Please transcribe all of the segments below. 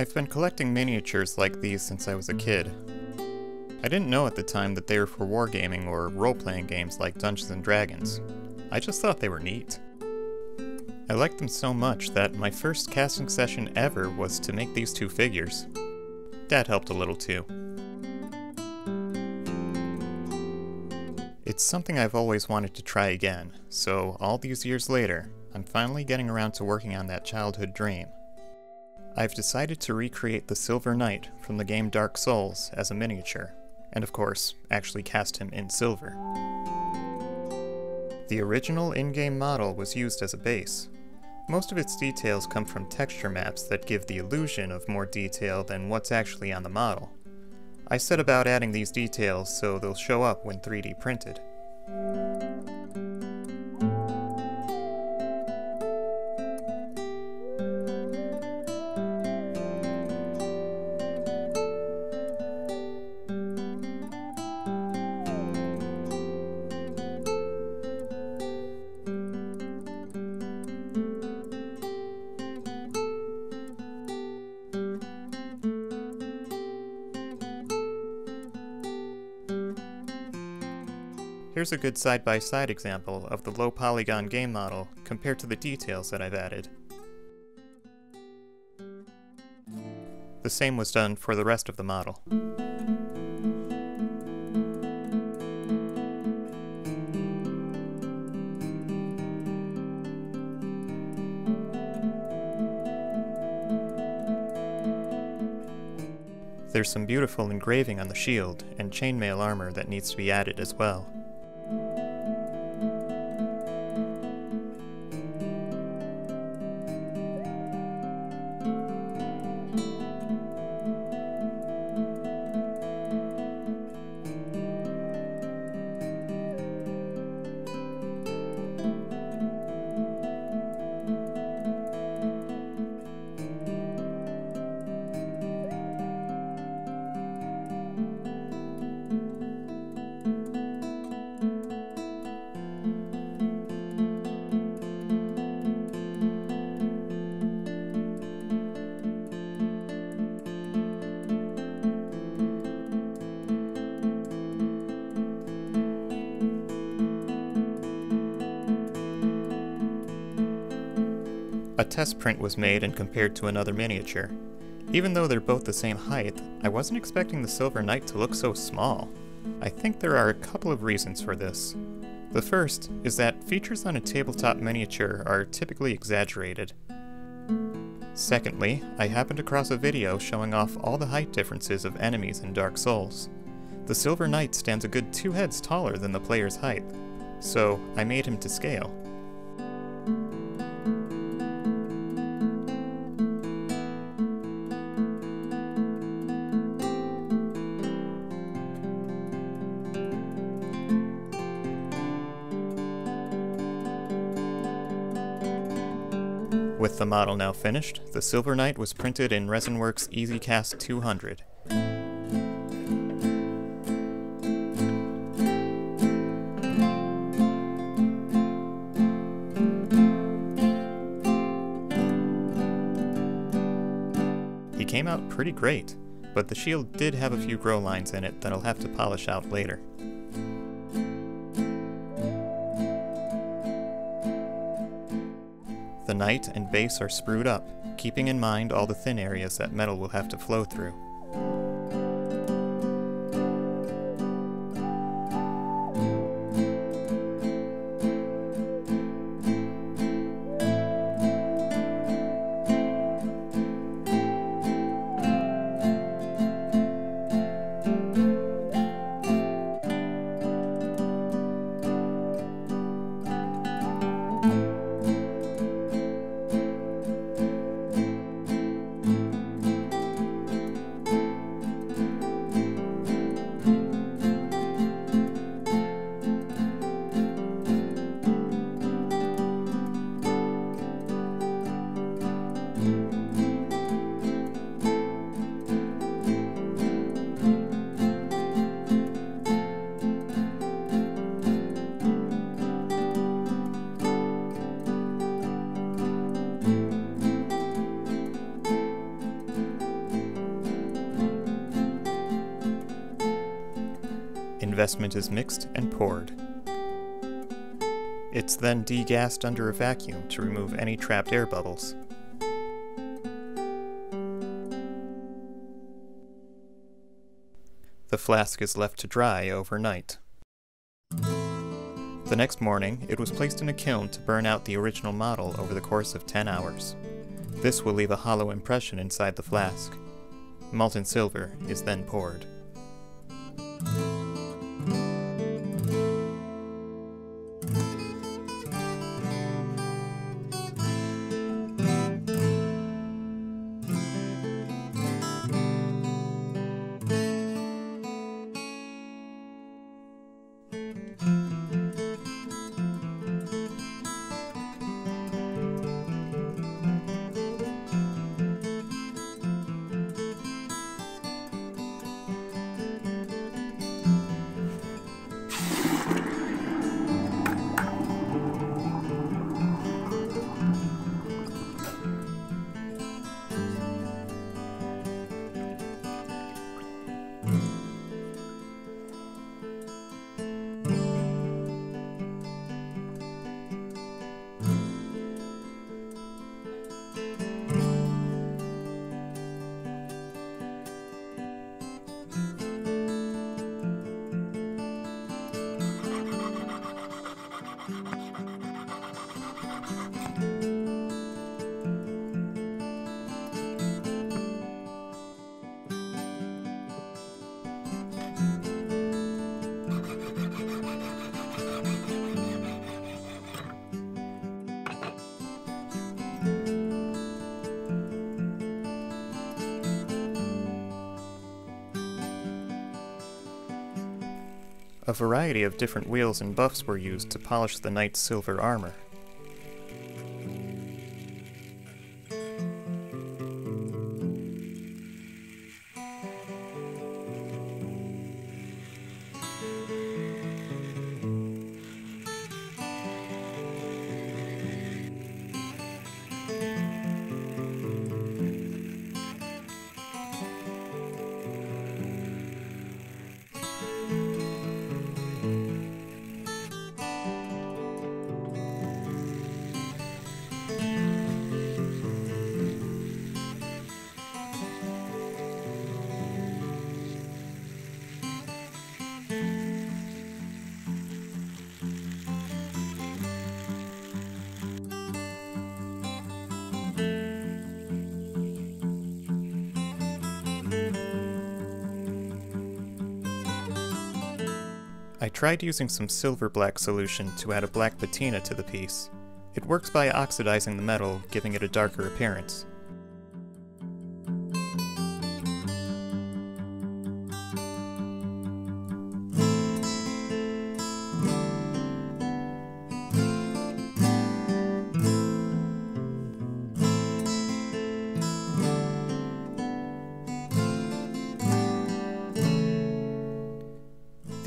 I've been collecting miniatures like these since I was a kid. I didn't know at the time that they were for wargaming or role-playing games like Dungeons & Dragons. I just thought they were neat. I liked them so much that my first casting session ever was to make these two figures. Dad helped a little too. It's something I've always wanted to try again, so all these years later, I'm finally getting around to working on that childhood dream. I've decided to recreate the Silver Knight from the game Dark Souls as a miniature, and of course, actually cast him in silver. The original in-game model was used as a base. Most of its details come from texture maps that give the illusion of more detail than what's actually on the model. I set about adding these details so they'll show up when 3D printed. Here's a good side-by-side -side example of the low polygon game model compared to the details that I've added. The same was done for the rest of the model. There's some beautiful engraving on the shield and chainmail armor that needs to be added as well. A test print was made and compared to another miniature. Even though they're both the same height, I wasn't expecting the Silver Knight to look so small. I think there are a couple of reasons for this. The first is that features on a tabletop miniature are typically exaggerated. Secondly, I happened across a video showing off all the height differences of enemies in Dark Souls. The Silver Knight stands a good two heads taller than the player's height, so I made him to scale. With the model now finished, the Silver Knight was printed in ResinWorks EasyCast 200. He came out pretty great, but the shield did have a few grow lines in it that I'll have to polish out later. The knight and base are sprued up, keeping in mind all the thin areas that metal will have to flow through. Investment is mixed and poured. It's then degassed under a vacuum to remove any trapped air bubbles. The flask is left to dry overnight. The next morning, it was placed in a kiln to burn out the original model over the course of 10 hours. This will leave a hollow impression inside the flask. Molten silver is then poured. A variety of different wheels and buffs were used to polish the knight's silver armor. Tried using some silver black solution to add a black patina to the piece. It works by oxidizing the metal, giving it a darker appearance.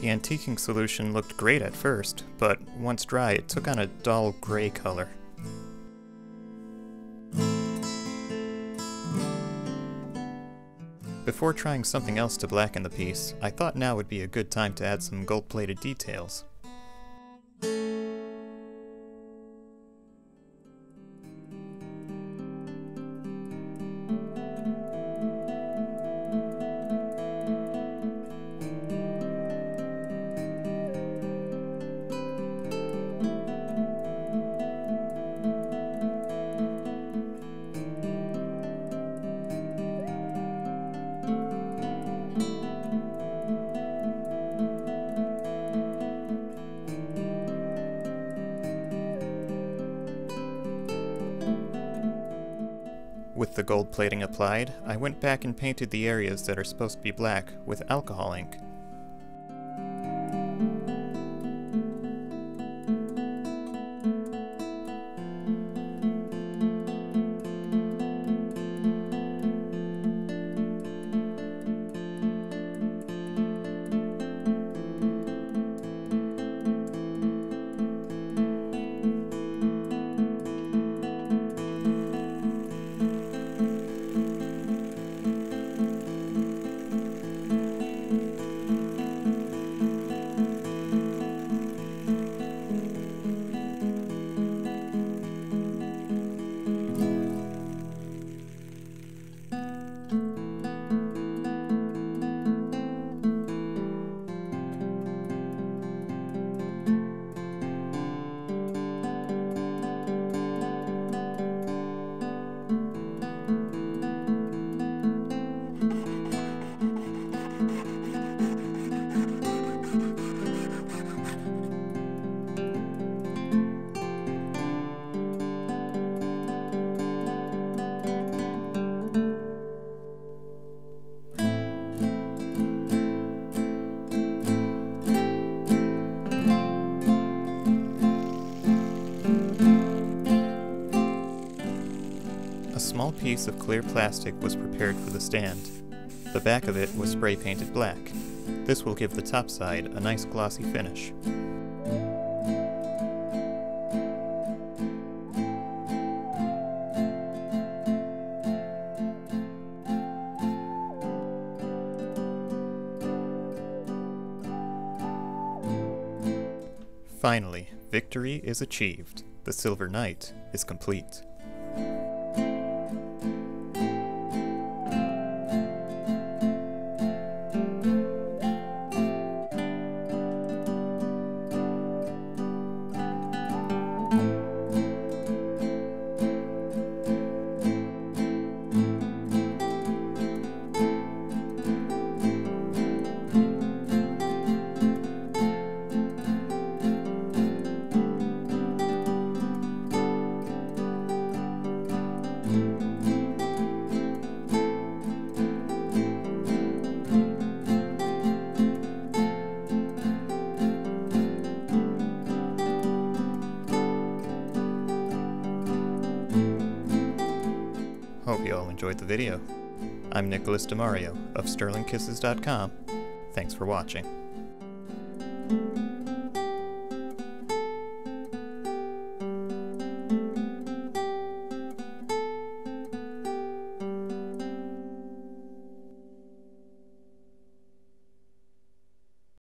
The antiquing solution looked great at first, but once dry it took on a dull gray color. Before trying something else to blacken the piece, I thought now would be a good time to add some gold-plated details. With the gold plating applied, I went back and painted the areas that are supposed to be black with alcohol ink. Piece of clear plastic was prepared for the stand. The back of it was spray painted black. This will give the top side a nice glossy finish. Finally, victory is achieved. The Silver Knight is complete. Hope you all enjoyed the video. I'm Nicholas DeMario of SterlingKisses.com. Thanks for watching.